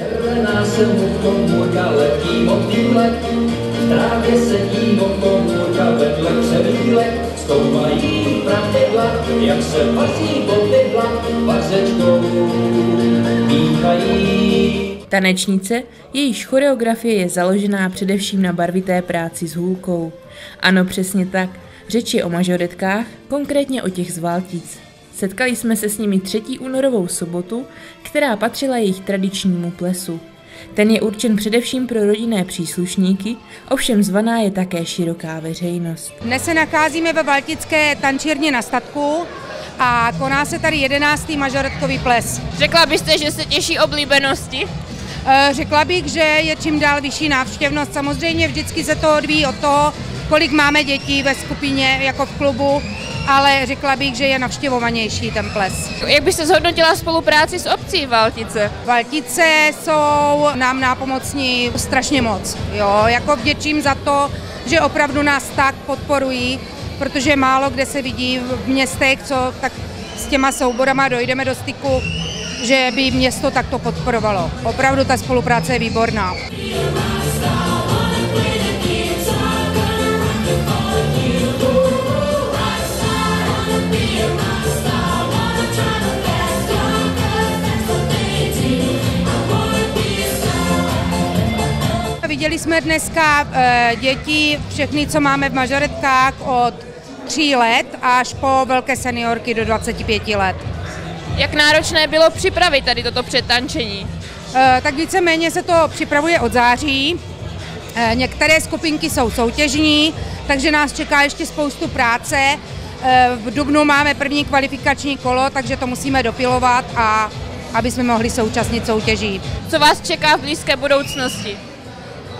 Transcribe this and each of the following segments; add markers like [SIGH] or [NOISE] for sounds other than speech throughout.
Červená se mu komůrka letí motýlek, v trávě sedí komůrka vedle křevílek, zkoumají pravidla, jak se vaří bobydla, vařečkou míchají. Tanečnice, jejíž choreografie je založená především na barvité práci s hůlkou. Ano, přesně tak. Řeč je o mažoretkách, konkrétně o těch z Valtic. Setkali jsme se s nimi třetí únorovou sobotu, která patřila jejich tradičnímu plesu. Ten je určen především pro rodinné příslušníky, ovšem zvaná je také široká veřejnost. Dnes se nacházíme ve Valtické tančírně na statku a koná se tady jedenáctý mažoretkový ples. Řekla byste, že se těší oblíbenosti? Eh, Řekla bych, že je čím dál vyšší návštěvnost. Samozřejmě vždycky se to odvíjí od toho, kolik máme dětí ve skupině, jako v klubu, ale řekla bych, že je navštěvovanější ten ples. Jak byste zhodnotila spolupráci s obcí Valtice? Valtice jsou nám nápomocní strašně moc. Jo, jako vděčím za to, že opravdu nás tak podporují, protože málo kde se vidí v městech, co tak s těma souborama dojdeme do styku, že by město takto podporovalo. Opravdu ta spolupráce je výborná. Viděli jsme dneska eh, děti, všechny, co máme v mažoretkách od 3 let až po velké seniorky do 25 let. Jak náročné bylo připravit tady toto přetančení? Eh, Tak víceméně se to připravuje od září. Eh, Některé skupinky jsou soutěžní, takže nás čeká ještě spoustu práce. V Dubnu máme první kvalifikační kolo, takže to musíme dopilovat a aby jsme mohli současnit soutěží. Co vás čeká v blízké budoucnosti?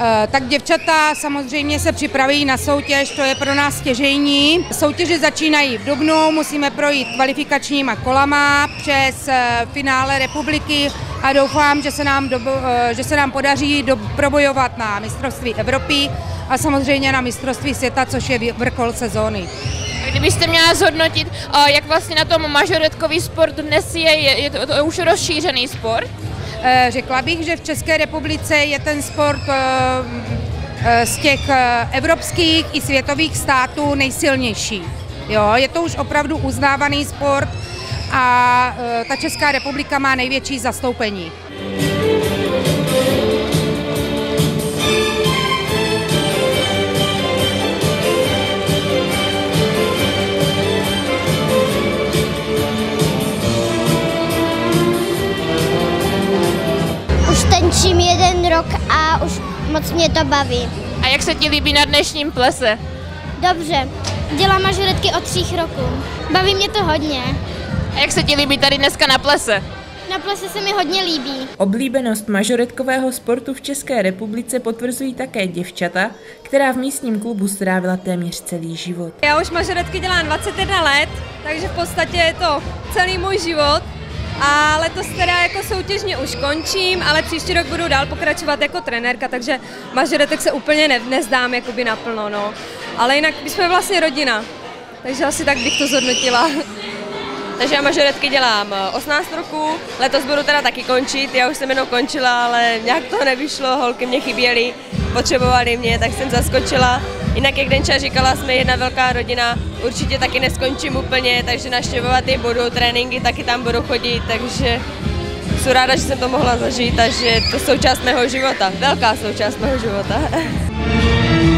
Eh, Tak děvčata samozřejmě se připraví na soutěž, to je pro nás stěžejní. Soutěže začínají v Dubnu, musíme projít kvalifikačníma kolama přes eh, finále republiky a doufám, že se nám, dobo, eh, že se nám podaří do, probojovat na mistrovství Evropy a samozřejmě na mistrovství světa, což je vrchol sezóny. Kdybyste měla zhodnotit, jak vlastně na tom mažoretkový sport dnes je, je, je to, to už rozšířený sport? Eh, Řekla bych, že v České republice je ten sport eh, eh, z těch evropských i světových států nejsilnější. Jo, je to už opravdu uznávaný sport a ta Česká republika má největší zastoupení. A už moc mě to baví. A jak se ti líbí na dnešním plese? Dobře, dělám mažoretky od tří roků. Baví mě to hodně. A jak se ti líbí tady dneska na plese? Na plese se mi hodně líbí. Oblíbenost mažoretkového sportu v České republice potvrzují také děvčata, která v místním klubu strávila téměř celý život. Já už mažoretky dělám 21 let, takže v podstatě je to celý můj život. A letos teda jako soutěžně už končím, ale příští rok budu dál pokračovat jako trenérka, takže mažoretek se úplně ne, nezdám jakoby naplno, no. Ale jinak my jsme vlastně rodina, takže asi tak bych to zhodnotila. [LAUGHS] Takže já mažoretky dělám eh, 18 roku, letos budu teda taky končit, já už jsem jenom končila, ale nějak to nevyšlo, holky mě chyběly, potřebovali mě, tak jsem zaskočila. Jinak, jak Denča říkala, jsme jedna velká rodina, určitě taky neskončím úplně, takže naštěvovat i budu, tréninky taky tam budu chodit, takže jsem ráda, že jsem to mohla zažít a že je to součást mého života, velká součást mého života. [LAUGHS]